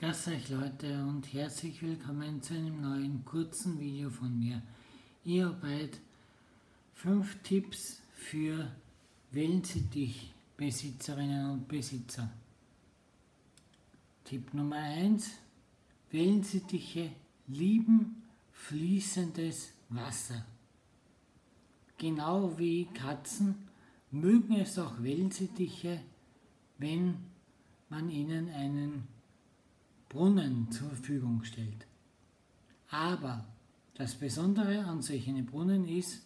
Grüß euch Leute und herzlich willkommen zu einem neuen kurzen Video von mir. Habe heute 5 Tipps für Wellensittich-Besitzerinnen und Besitzer. Tipp Nummer 1. Wellensittiche lieben fließendes Wasser. Genau wie Katzen mögen es auch Wellensittiche, wenn man ihnen einen Brunnen zur Verfügung stellt. Aber das Besondere an solchen Brunnen ist,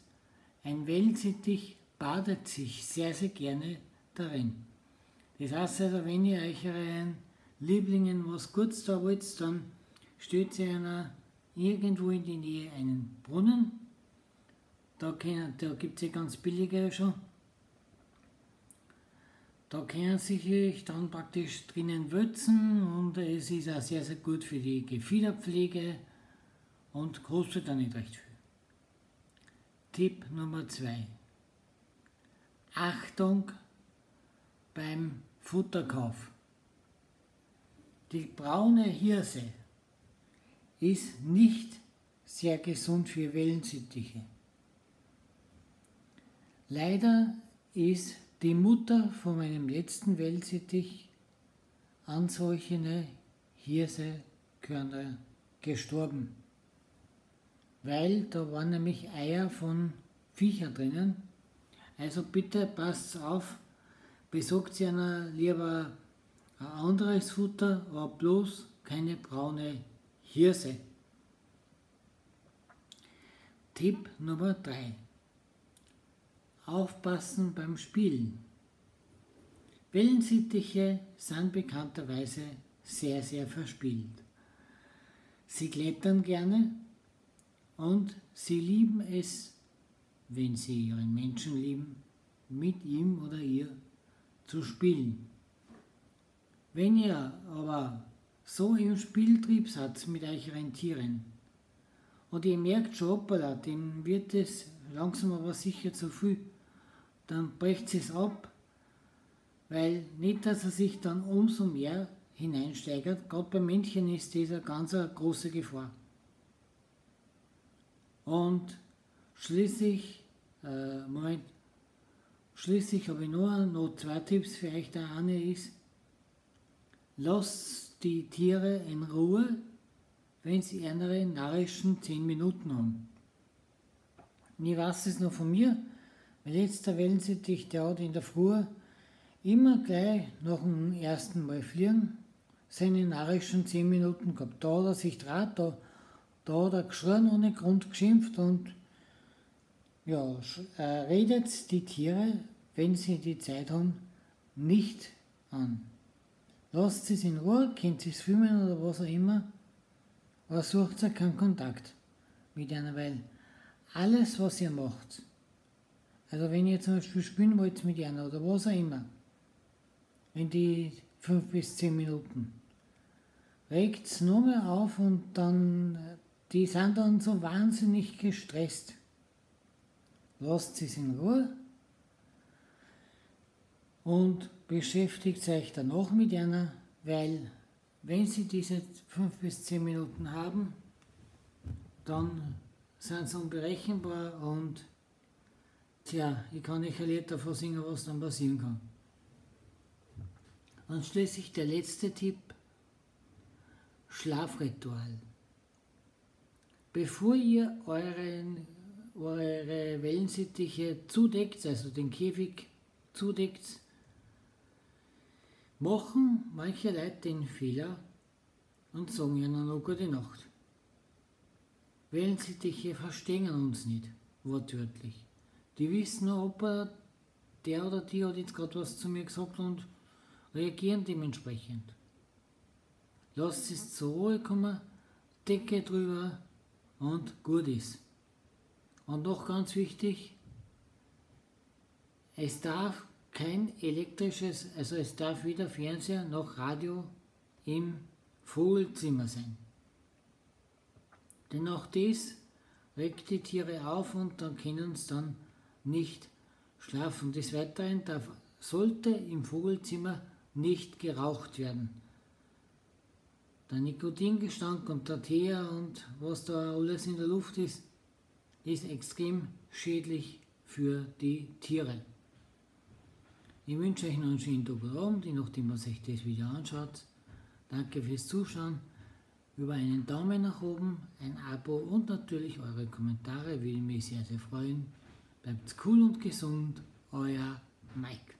ein Wellensittich badet sich sehr, sehr gerne darin. Das heißt also, wenn ihr euch euren Lieblingen was Gutes da wollt, dann stellt ihr einer irgendwo in die Nähe einen Brunnen. Da, da gibt es ja ganz billige schon. Da Sie sich dann praktisch drinnen würzen und es ist auch sehr, sehr gut für die Gefiederpflege und kostet dann nicht recht viel. Tipp Nummer 2. Achtung beim Futterkauf. Die braune Hirse ist nicht sehr gesund für Wellensittiche. Leider ist die Mutter von meinem letzten Wellensittich an solche Hirsekörner gestorben. Weil da waren nämlich Eier von Viecher drinnen. Also bitte passt auf, besorgt sie einer lieber ein anderes Futter, aber bloß keine braune Hirse. Tipp Nummer 3. Aufpassen beim Spielen. Wellensittiche sind bekannterweise sehr, sehr verspielt. Sie klettern gerne und sie lieben es, wenn sie ihren Menschen lieben, mit ihm oder ihr zu spielen. Wenn ihr aber so im Spieltrieb seid mit euren Tieren und ihr merkt schon, hoppala, dem wird es langsam aber sicher zu viel, dann bricht es ab, weil nicht, dass er sich dann umso mehr hineinsteigert. Gerade bei Männchen ist eine ganz eine große Gefahr. Und schließlich, äh, Moment, schließlich habe ich nur noch zwei Tipps für euch. Der eine ist, lasst die Tiere in Ruhe, wenn sie andere narrischen 10 Minuten haben. Und ich weiß es noch von mir, letzter Wellensittich, der hat in der Früh immer gleich nach dem ersten Mal fliegen seine narrischen 10 Minuten gehabt. Da hat er sich draht, da, da hat er geschrien, ohne Grund geschimpft und ja, äh, redet die Tiere, wenn sie die Zeit haben, nicht an. Lasst sie in Ruhe, könnt sie es filmen oder was auch immer, aber sucht ihr keinen Kontakt mit einer, weil alles, was ihr macht, also wenn ihr zum Beispiel spielen wollt mit einer oder was auch immer, in die fünf bis zehn Minuten, regt es nur mehr auf und dann, die sind dann so wahnsinnig gestresst. Lasst sie in Ruhe und beschäftigt euch danach mit einer, weil wenn sie diese fünf bis zehn Minuten haben, dann sind sie unberechenbar und Tja, ich kann nicht ein Lied davon singen, was dann passieren kann. Und schließlich der letzte Tipp, Schlafritual. Bevor ihr euren, eure Wellensittiche zudeckt, also den Käfig zudeckt, machen manche Leute den Fehler und sagen ihnen noch gute Nacht. Wellensittiche verstehen uns nicht, wortwörtlich. Die wissen, ob er, der oder die hat jetzt gerade was zu mir gesagt und reagieren dementsprechend. Lasst es zur Ruhe kommen, Decke drüber und gut ist. Und noch ganz wichtig, es darf kein elektrisches, also es darf weder Fernseher noch Radio im Vogelzimmer sein. Denn auch das regt die Tiere auf und dann können es dann nicht schlafen. Des Weiteren darf, sollte im Vogelzimmer nicht geraucht werden. der Nikotingestank und der Teer und was da alles in der Luft ist, ist extrem schädlich für die Tiere. Ich wünsche euch noch einen schönen Tag oder Abend, je nachdem, was euch das Video anschaut. Danke fürs Zuschauen. Über einen Daumen nach oben, ein Abo und natürlich eure Kommentare würde mich sehr, sehr freuen. Bleibt cool und gesund, euer Mike.